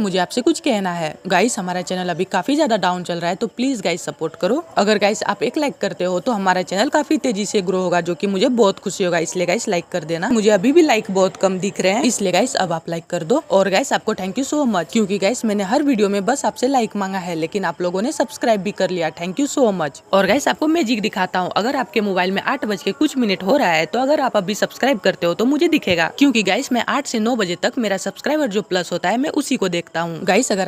मुझे आपसे कुछ कहना है। गाइस हमारा चैनल अभी काफ़ी ज़्यादा डाउन चल रहा है तो प्लीज़ गाइस सपोर्ट करो। अगर गाइस आप एक लाइक करते हो तो हमारा चैनल काफ़ी तेज़ी से ग्रो होगा, जो कि मुझे बहुत खुशी होगा। इसलिए गाइस लाइक कर देना। मुझे अभी भी लाइक बहुत कम दिख रहे हैं, इसलिए गाइस अब आप लाइक कर दो। और गाइस आपको थैंक यू सो मच क्यूँकी गाइस मैंने हर वीडियो में बस आपसे लाइक मांगा है, लेकिन आप लोगों ने सब्सक्राइब भी कर लिया। थैंक यू सो मच और गाइस आपको मैजिक दिखाता हूँ। अगर आपके मोबाइल में आठ बज के कुछ मिनट हो रहा है तो अगर आप अभी सब्सक्राइब करते हो तो मुझे दिखेगा। क्योंकि गाइस मैं आठ से नौ बजे तक मेरा सब्सक्राइबर जो प्लस होता है, मैं उसी को देखता हूँ। गाइस अगर